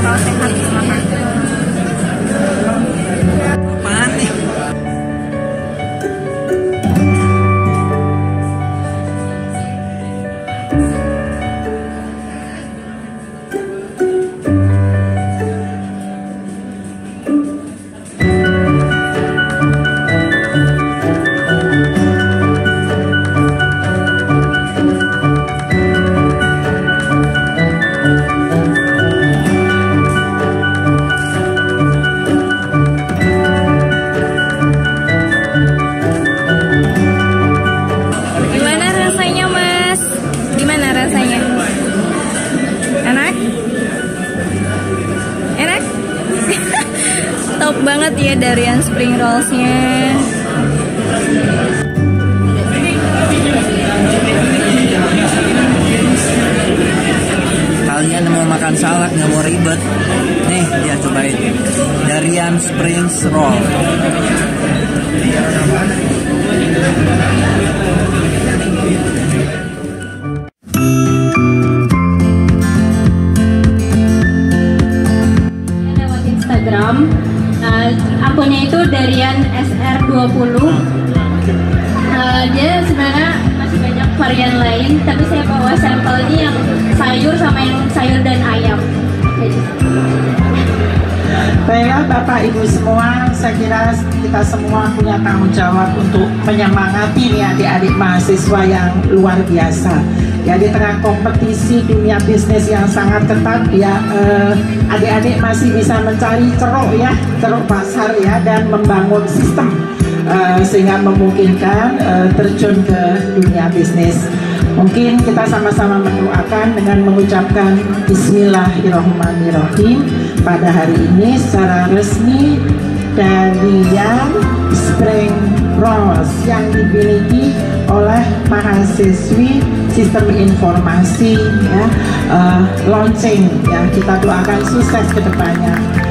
Kalian gak Top banget ya dari yang spring rollsnya. Kalian mau makan salad nggak mau ribet? Nih, dia cobain. Darian Springs Roll. Akunnya itu Darian SR20. Nah, dia sebenarnya masih banyak varian lain, tapi saya bawa sampel ini yang sayur sama yang sayur dan ayam. Gitu. Baiklah Bapak Ibu semua, saya kira kita semua punya tanggung jawab untuk menyemangati nih adik-adik mahasiswa yang luar biasa. Ya di tengah kompetisi dunia bisnis yang sangat ketat ya eh, adik-adik masih bisa mencari ceruk ya, ceruk pasar ya dan membangun sistem eh, sehingga memungkinkan eh, terjun ke dunia bisnis. Mungkin kita sama-sama mendoakan dengan mengucapkan Bismillahirrahmanirrahim pada hari ini secara resmi dari yang Spring Rolls yang dimiliki oleh mahasiswi sistem informasi ya eh, launching ya kita doakan sukses ke depannya. Eh,